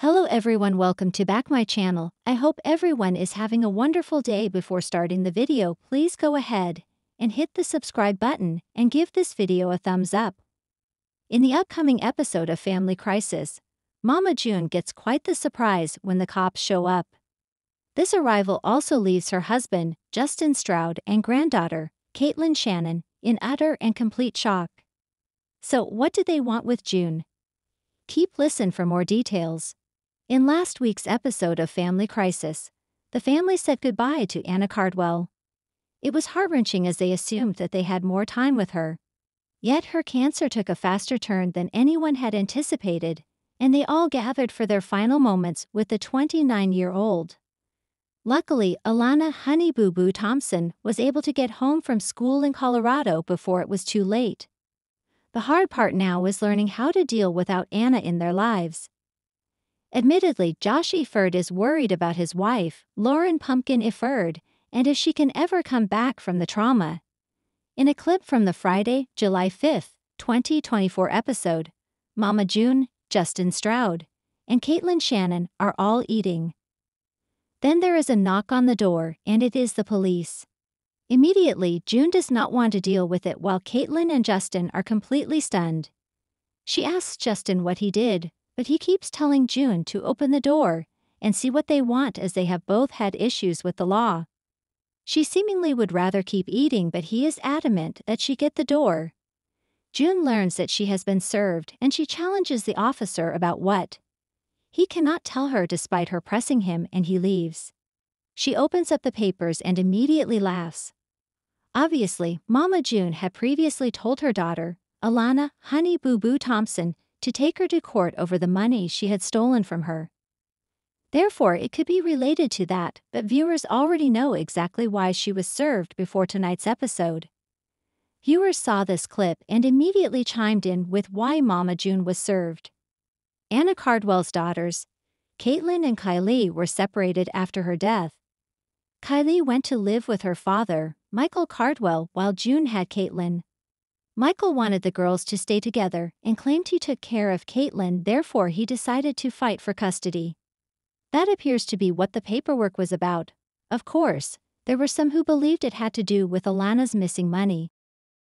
Hello everyone welcome to back my channel. I hope everyone is having a wonderful day before starting the video please go ahead and hit the subscribe button and give this video a thumbs up. In the upcoming episode of Family Crisis, Mama June gets quite the surprise when the cops show up. This arrival also leaves her husband, Justin Stroud, and granddaughter, Kaitlyn Shannon, in utter and complete shock. So what do they want with June? Keep listen for more details. In last week's episode of Family Crisis, the family said goodbye to Anna Cardwell. It was heart wrenching as they assumed that they had more time with her. Yet her cancer took a faster turn than anyone had anticipated, and they all gathered for their final moments with the 29 year old. Luckily, Alana Honey Boo Boo Thompson was able to get home from school in Colorado before it was too late. The hard part now was learning how to deal without Anna in their lives. Admittedly, Josh Efird is worried about his wife, Lauren Pumpkin Efird, and if she can ever come back from the trauma. In a clip from the Friday, July 5, 2024 episode, Mama June, Justin Stroud, and Kaitlyn Shannon are all eating. Then there is a knock on the door, and it is the police. Immediately, June does not want to deal with it while Kaitlyn and Justin are completely stunned. She asks Justin what he did, but he keeps telling June to open the door and see what they want as they have both had issues with the law. She seemingly would rather keep eating, but he is adamant that she get the door. June learns that she has been served and she challenges the officer about what. He cannot tell her despite her pressing him and he leaves. She opens up the papers and immediately laughs. Obviously, Mama June had previously told her daughter, Alana Honey Boo Boo Thompson, to take her to court over the money she had stolen from her. Therefore, it could be related to that, but viewers already know exactly why she was served before tonight's episode. Viewers saw this clip and immediately chimed in with why Mama June was served. Anna Cardwell's daughters, Kaitlyn and Kylee, were separated after her death. Kylee went to live with her father, Michael Cardwell, while June had Kaitlyn. Michael wanted the girls to stay together and claimed he took care of Kaitlyn, therefore, he decided to fight for custody. That appears to be what the paperwork was about. Of course, there were some who believed it had to do with Alana's missing money.